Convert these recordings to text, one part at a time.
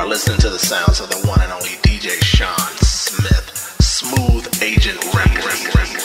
are listening to the sounds of the one and only DJ Sean Smith, Smooth Agent Records.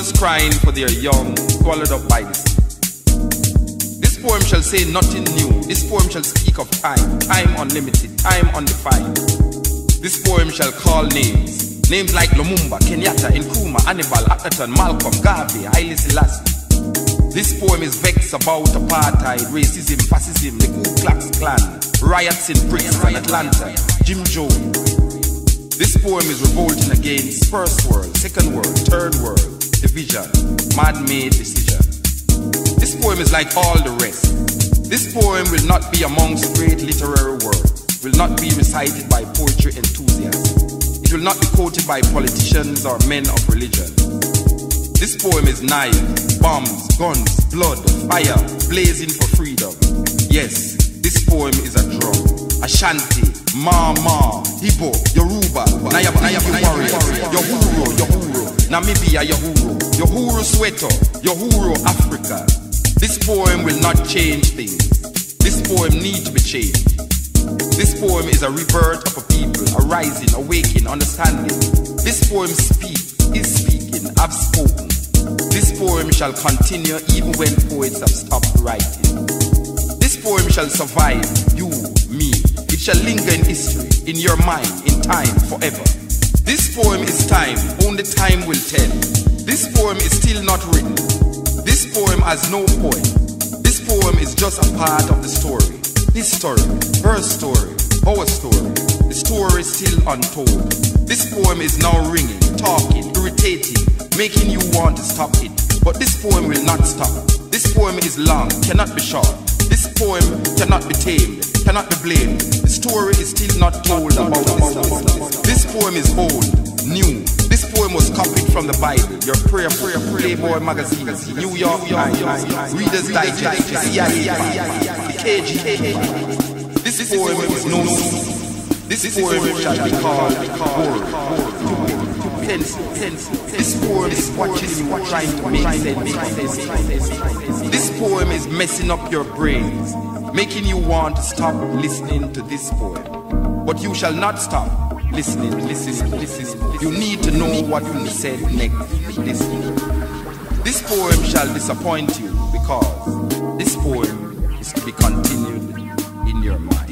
mothers crying for their young, swallowed up by the sea. This poem shall say nothing new. This poem shall speak of time, time unlimited, time undefined. This poem shall call names. Names like Lumumba, Kenyatta, Nkrumah, Hannibal, Atherton, Malcolm, Garvey, Haile Selassie. This poem is vexed about apartheid, racism, fascism, the Ku Klux Klan, riots in prisons and Atlanta, Jim Jones. This poem is revolting against first world, second world, third world division, man-made decision. This poem is like all the rest. This poem will not be amongst great literary work, will not be recited by poetry enthusiasts. It will not be quoted by politicians or men of religion. This poem is knives, bombs, guns, blood, fire, blazing for freedom. Yes, this poem is a drum. Ashanti, ma, Igbo, Yoruba, Nayab, Nayab, Nayab, Warrior, Yohuro, Namibia, Yohuru, Yohuru Soweto, Yohuru Africa. This poem will not change things. This poem needs to be changed. This poem is a rebirth of a people, arising, rising, awakening, understanding. This poem speaks, is speaking, I've spoken. This poem shall continue even when poets have stopped writing. This poem shall survive, you, me. It shall linger in history, in your mind, in time, forever. This poem is time, only time will tell. This poem is still not written. This poem has no point. This poem is just a part of the story. This story, her story, our story. The story is still untold. This poem is now ringing, talking, irritating, making you want to stop it. But this poem will not stop. This poem is long, cannot be short. This poem cannot be tamed, cannot be blamed. The story is still not told about this. This poem is old, new. This poem was copied from the Bible, your prayer, prayer, Playboy magazine, New York Times, Reader's Digest, CIA, the KGK. This poem is no This poem shall be called Gold. This poem is watching you trying to make sense. This poem is messing up your brains, making you want to stop listening to this poem. But you shall not stop listening Listen, this poem. You need to know what you said next This poem shall disappoint you because this poem is to be continued in your mind.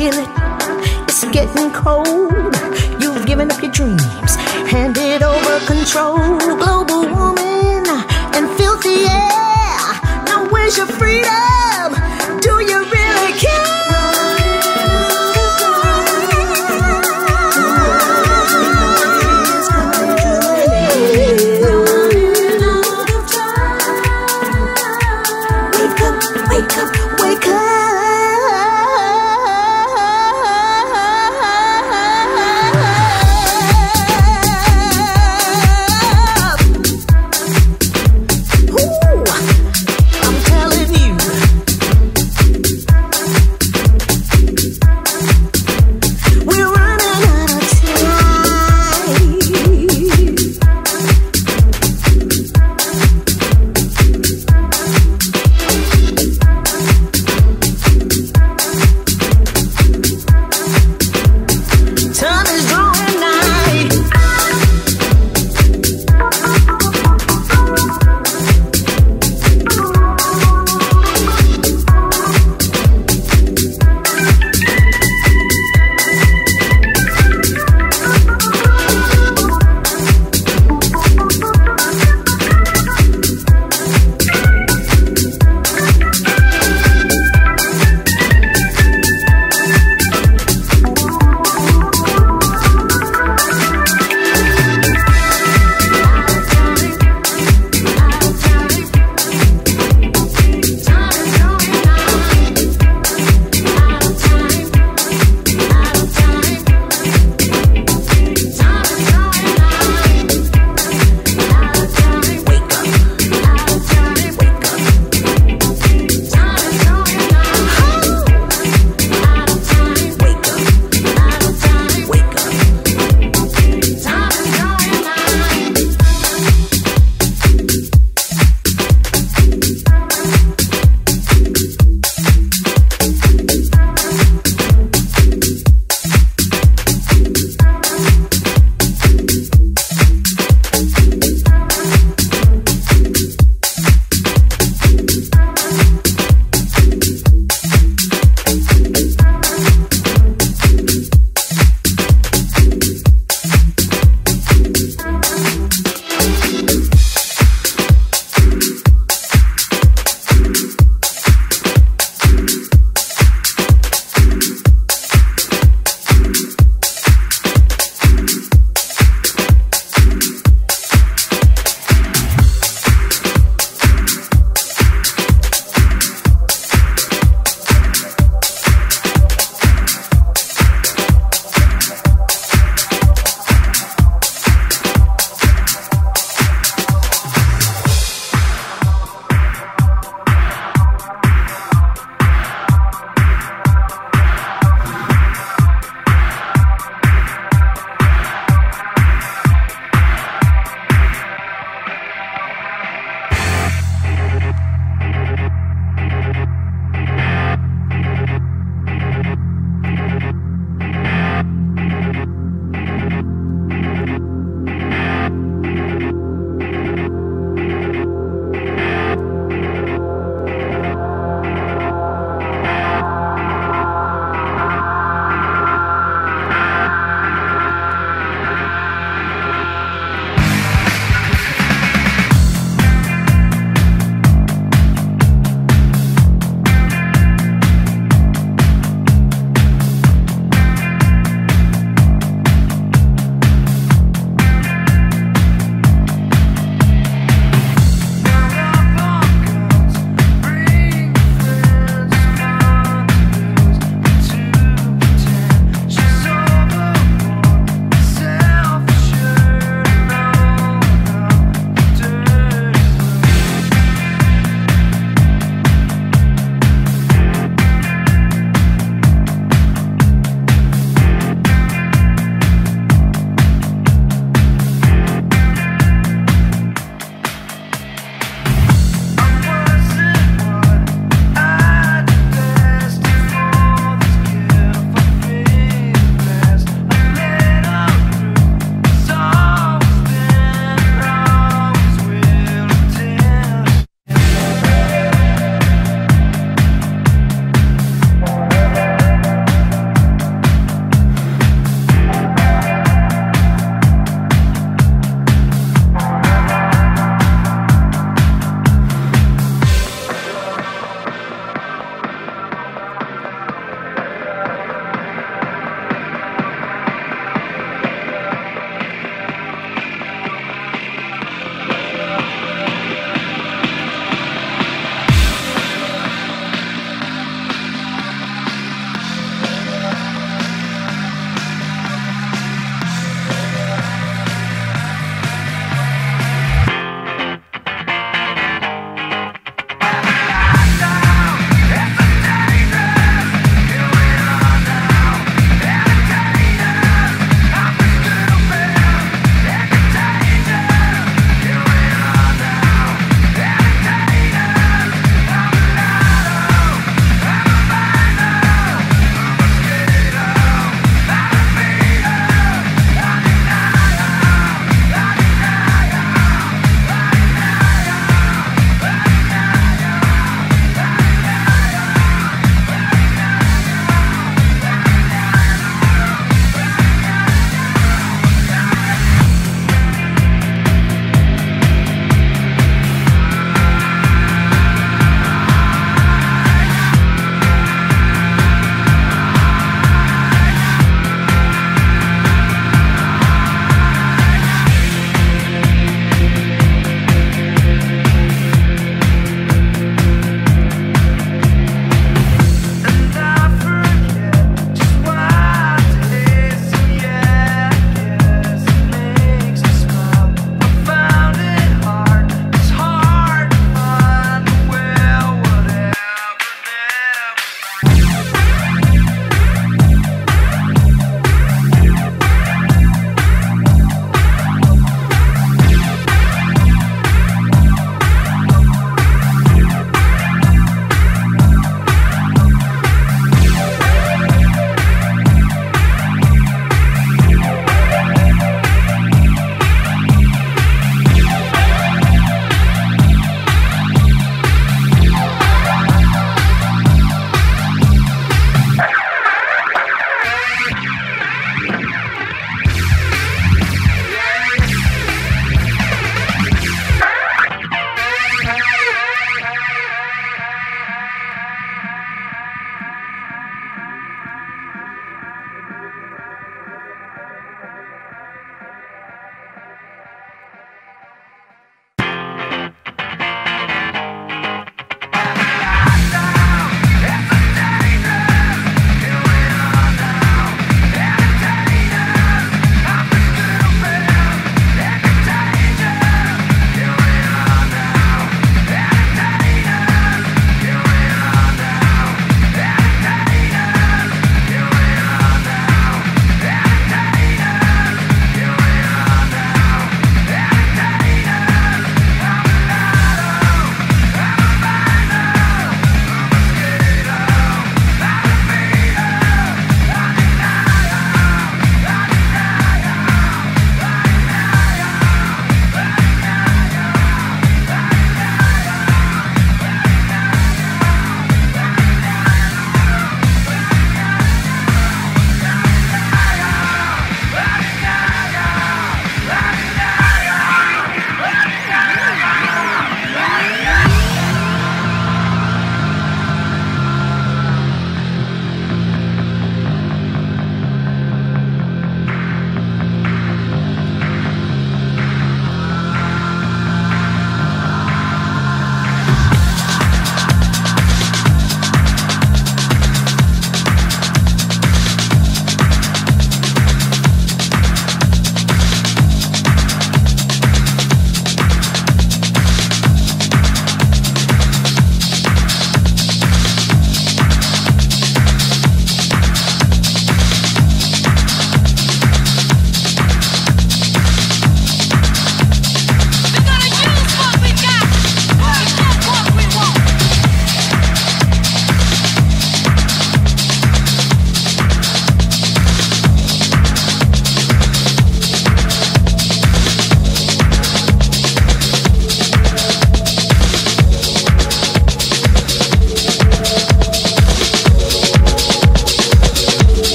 feel it. It's getting cold. You've given up your dreams, handed over control. Global warming and filthy air. Now where's your freedom?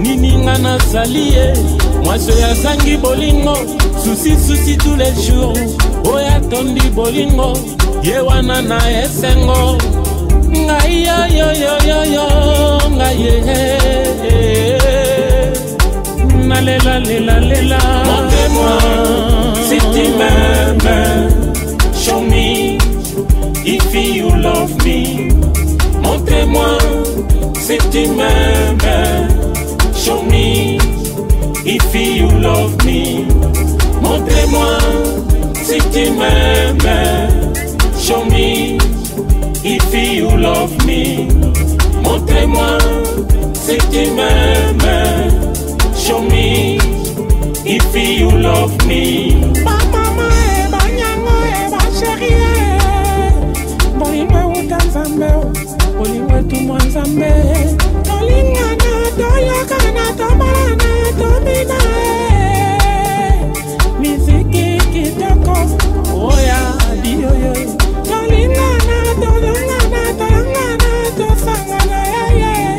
nini nga nazali ye mwasi oyo azangi bolingo susisusi tous les jours oyo atondi bolingo ye wana na esengo ngai yoyoyoyoyo ngai ye nalelalelalelala motema si tu meme show me if you love me montre moi si tu m'aimes, show me if you love me. Montrez-moi si tu m'aimes, show me if you love me. Montrez-moi si tu m'aimes, show me if you love me. Ba mama e ba nyango e ba chérie, bolingo euta nzambe. natumwa nzambe tolingana toyoka na tombola na tomina eh. miziki kitoko oya biyoyo tolingana toyongana toyongana tosangana eh.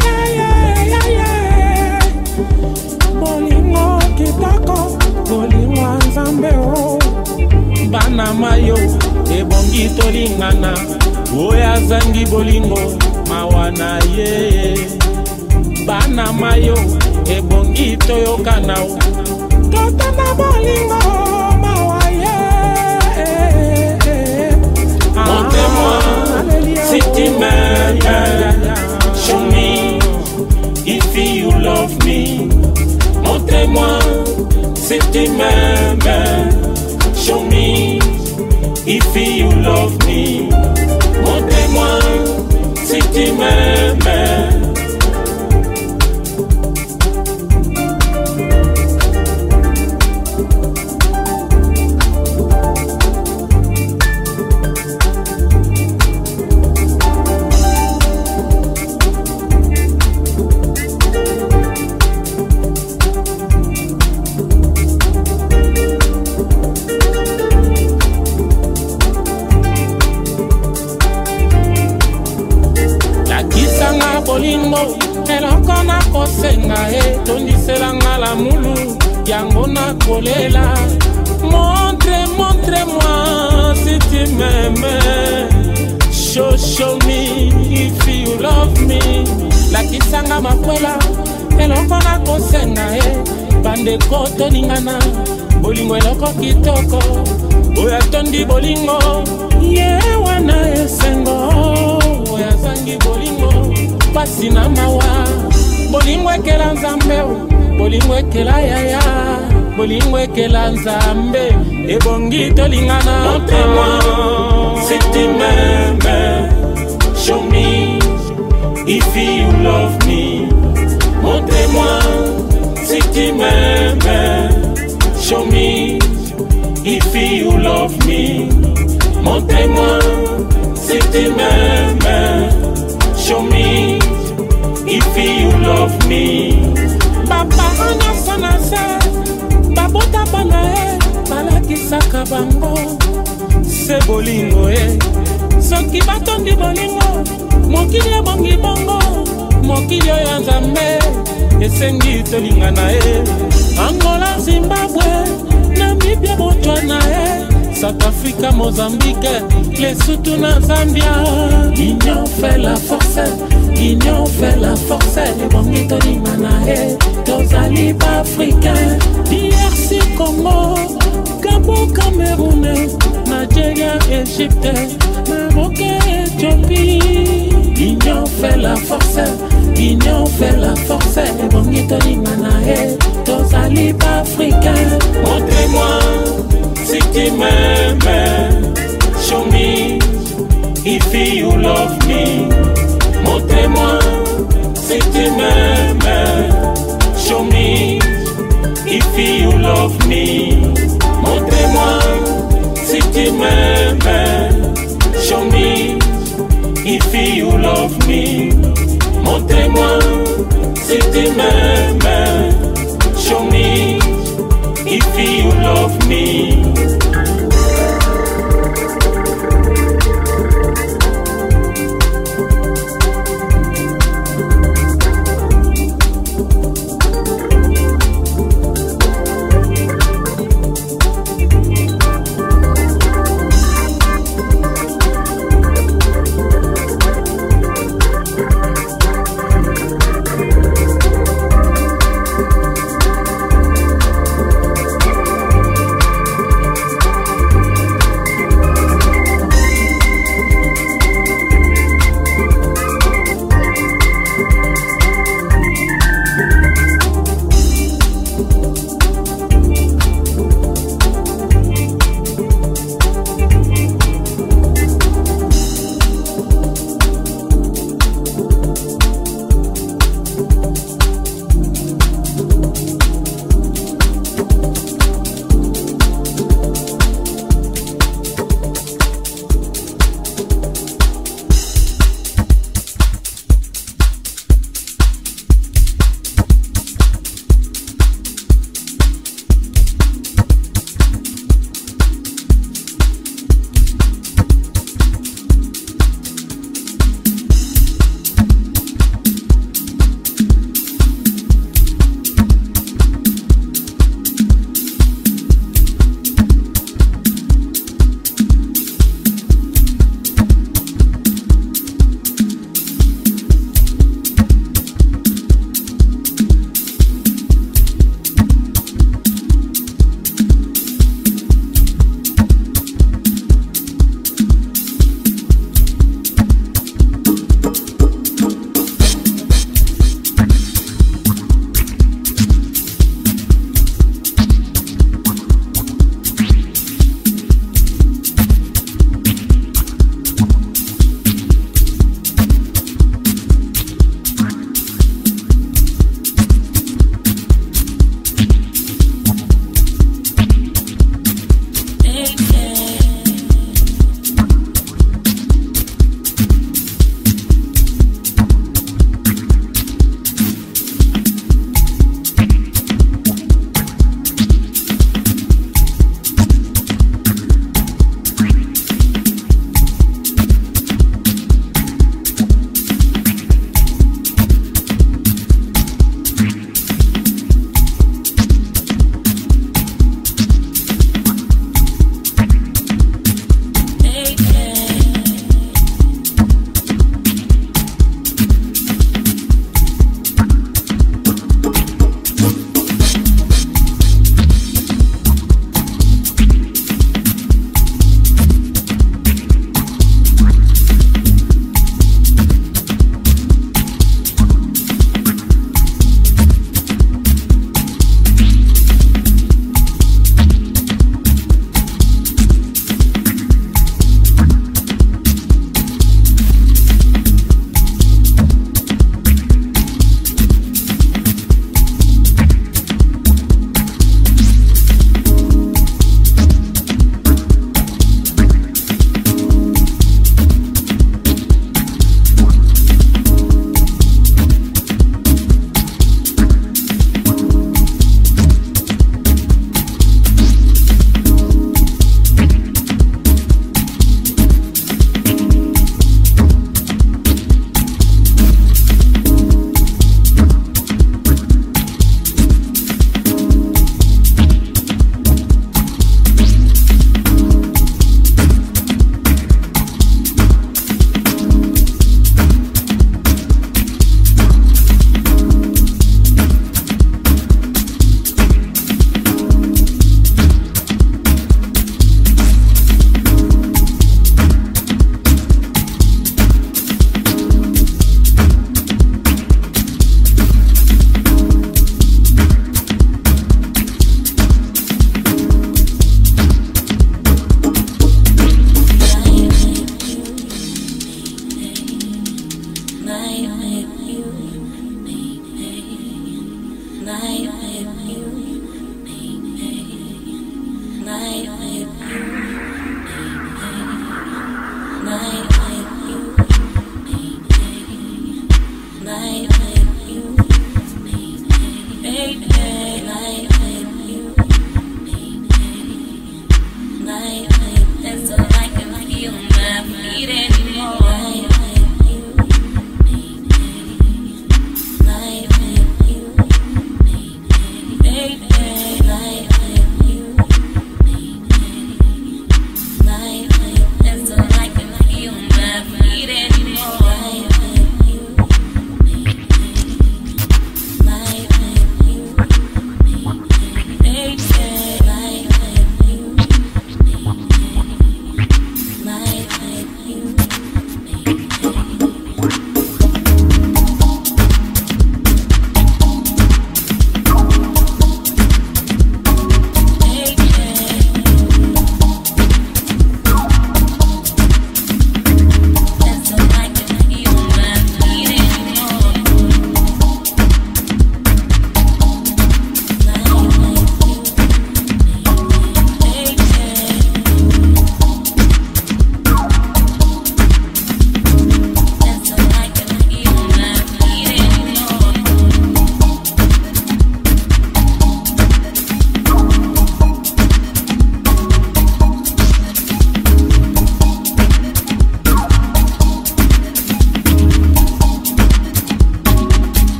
bolingo kitoko bolingwa nzambe o oh. bana mayo ebongi tolingana oyo azangi bolingo mawa na ye bana mayo ebongi toyokana totana bolingo mawa ye motema sitimeme show me if you love me montrez-moi si tu m'aimes show me if you love me city meme. kolela montre montre moi si tu m'aimes show show me if you love me lakisanga makwela eloko na kosenga ye bandeko toningana bolingo eloko kitoko oyo atondi bolingo ye wana esengo oyo azangi bolingo pasi na mawa bolingo ekela nzambe bolingo ekela yaya et ekela nzambe ebongi tolingana C'est show me if you love me Montez-moi tu même show me if you love me c'est tu même show me if you love me papa bana ye balakisaka bango se bolingo ye soki batondi bolingo mokili ebongi bongo mokili oyo ya nzambe esengi tolinga na ye angola zimbabwe namibia botwa na ye south africa mozambique lesutu na zambia union fait la force union fait la force ebongi tolinga na ye tozali baafrikain drc congo gabon cameroun nigeria égypte maroke etiopi union fait la force union fait la force ebongi tolinga na ye tozali baafrikain motemoi sikimeme show me if you love me. Montrez-moi si tu m'aimes. show me if you love me. Montrez-moi si tu m'aimes. Show me if you love me. Montrez-moi si tu m'aimes. Show me if you love me.